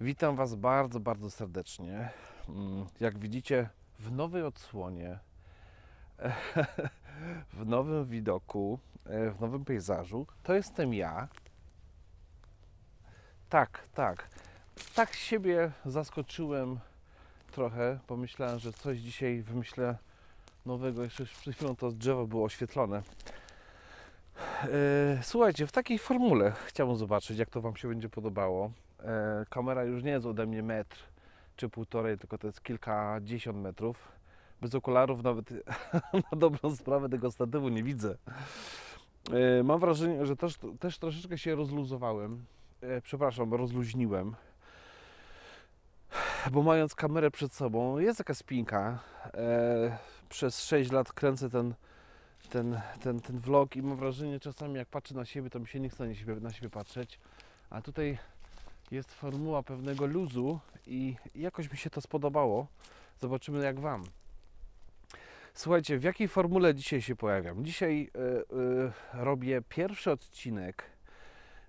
Witam Was bardzo, bardzo serdecznie. Mm, Jak widzicie, w nowej odsłonie, w nowym widoku, e, w nowym pejzażu, to jestem ja. Tak, tak. Tak siebie zaskoczyłem trochę. Pomyślałem, że coś dzisiaj wymyślę nowego. Jeszcze przed chwilą to drzewo było oświetlone. E, Słuchajcie, w takiej formule chciałbym zobaczyć, jak to Wam się będzie podobało. E, Kamera już nie jest ode mnie metr czy półtorej, tylko to jest kilkadziesiąt metrów. Bez okularów nawet na dobrą sprawę tego statywu nie widzę. E, Mam wrażenie, że też, też troszeczkę się rozluzowałem. E, Przepraszam, rozluźniłem. Bo mając kamerę przed sobą, jest taka spinka. E, Przez 6 lat kręcę ten, ten, ten, ten vlog i mam wrażenie czasami jak patrzę na siebie, to mi się nie chce na siebie, na siebie patrzeć. A tutaj jest formuła pewnego luzu i jakoś mi się to spodobało. Zobaczymy jak Wam. Słuchajcie, w jakiej formule dzisiaj się pojawiam? Dzisiaj y, y, robię pierwszy odcinek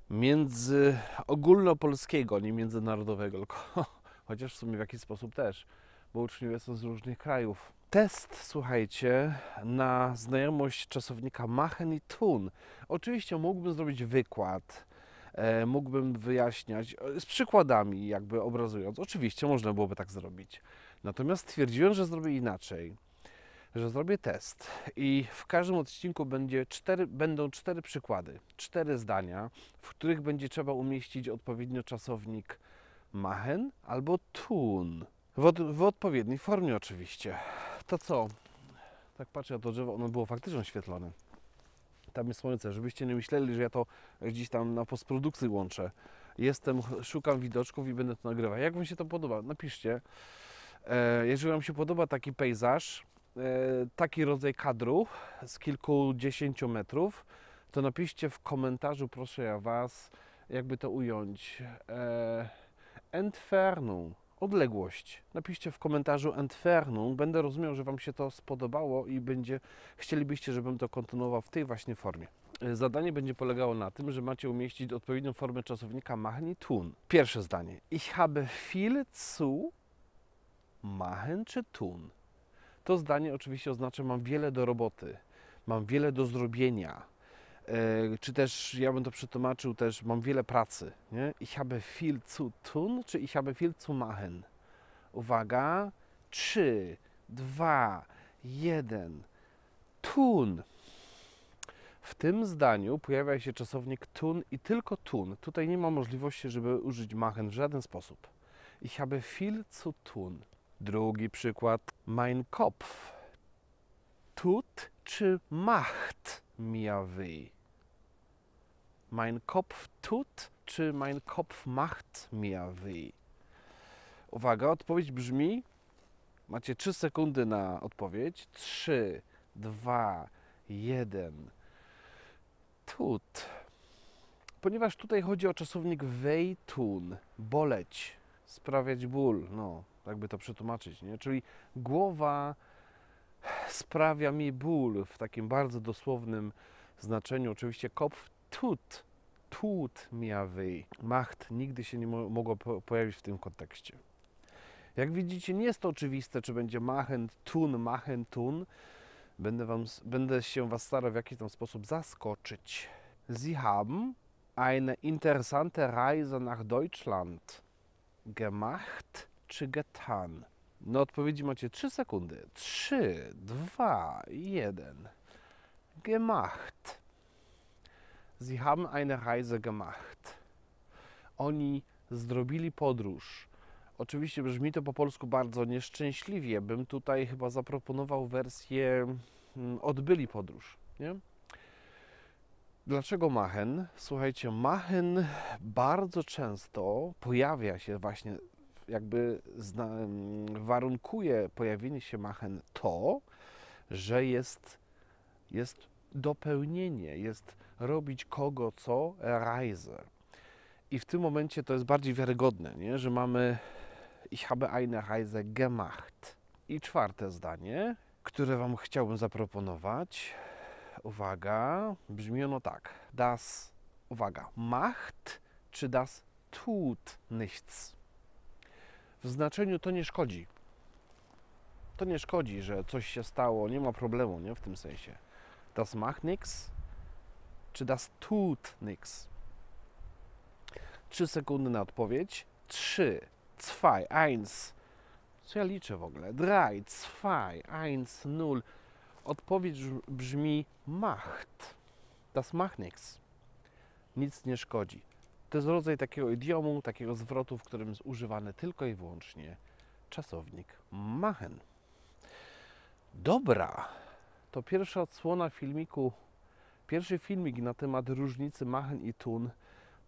między ogólnopolskiego, nie międzynarodowego, tylko chociaż w sumie w jakiś sposób też, bo uczniowie są z różnych krajów. Test, słuchajcie, na znajomość czasownika machen i tun. Oczywiście mógłbym zrobić wykład, e, mógłbym wyjaśniać e, z przykładami, jakby obrazując. Oczywiście można byłoby tak zrobić. Natomiast stwierdziłem, że zrobię inaczej. Że zrobię test i w każdym odcinku będzie cztery, będą cztery przykłady, cztery zdania, w których będzie trzeba umieścić odpowiednio czasownik machen albo tun. W, od, w odpowiedniej formie oczywiście. To co? Tak patrzę na to drzewo, ono było faktycznie oświetlone. Tam jest słońce, żebyście nie myśleli, że ja to gdzieś tam na postprodukcji łączę. Jestem, szukam widoczków i będę to nagrywał. Jak Wam się to podoba? Napiszcie. E, jeżeli Wam się podoba taki pejzaż, e, taki rodzaj kadru z kilkudziesięciu metrów, to napiszcie w komentarzu, proszę ja Was, jakby to ująć. E, Entfernung, odległość. Napiszcie w komentarzu Entfernung. Będę rozumiał, że Wam się to spodobało i będzie, chcielibyście, żebym to kontynuował w tej właśnie formie. E, Zadanie będzie polegało na tym, że macie umieścić odpowiednią formę czasownika machen i tun. Pierwsze zdanie. Ich habe viel zu machen czy tun. To zdanie oczywiście oznacza, mam wiele do roboty, mam wiele do zrobienia. E, Czy też, ja bym to przetłumaczył też, mam wiele pracy. Nie? Ich habe viel zu tun, czy ich habe viel zu machen. Uwaga, 3, 2, 1. Tun. W tym zdaniu pojawia się czasownik tun i tylko tun. Tutaj nie ma możliwości, żeby użyć machen w żaden sposób. Ich habe viel zu tun. Drugi przykład. Mein Kopf. Tut czy macht mir weh? Mein Kopf tut czy mein Kopf macht mir weh? Uwaga, odpowiedź brzmi. Macie 3 sekundy na odpowiedź. 3, 2, 1. Tut. Ponieważ tutaj chodzi o czasownik wehtun, boleć, sprawiać ból, no, jakby to przetłumaczyć, nie? Czyli głowa sprawia mi ból w takim bardzo dosłownym znaczeniu. Oczywiście kopf tut, tut mir. Macht nigdy się nie mo- mogło po- pojawić w tym kontekście. Jak widzicie, nie jest to oczywiste, czy będzie machen, tun, machen, tun. Będę, wam, będę się Was starał w jakiś tam sposób zaskoczyć. Sie haben eine interessante Reise nach Deutschland gemacht czy getan? Na odpowiedzi macie 3 sekundy. 3, 2, 1. Gemacht. Sie haben eine Reise gemacht. Oni zrobili podróż. Oczywiście brzmi to po polsku bardzo nieszczęśliwie. Bym tutaj chyba zaproponował wersję mm, odbyli podróż. Nie? Dlaczego machen? Słuchajcie, machen bardzo często pojawia się właśnie, jakby zna, mm, warunkuje pojawienie się machen to, że jest, jest dopełnienie, jest robić kogo co, Reise. I w tym momencie to jest bardziej wiarygodne, nie? że mamy Ich habe eine Reise gemacht. I czwarte zdanie, które Wam chciałbym zaproponować. Uwaga, brzmi ono tak. Das, uwaga, macht czy das tut nichts? w znaczeniu to nie szkodzi. To nie szkodzi, że coś się stało, nie ma problemu, nie? W tym sensie. Das macht nix, czy das tut nix? Trzy sekundy na odpowiedź. Trzy, zwei, eins. Co ja liczę w ogóle? Drei, zwei, eins, null. Odpowiedź brz- brzmi macht. Das macht nix. Nic nie szkodzi. To jest rodzaj takiego idiomu, takiego zwrotu, w którym jest używany tylko i wyłącznie czasownik machen. Dobra, to pierwsza odsłona filmiku, pierwszy filmik na temat różnicy machen i tun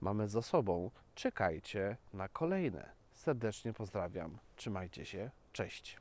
mamy za sobą. Czekajcie na kolejne. Serdecznie pozdrawiam. Trzymajcie się. Cześć.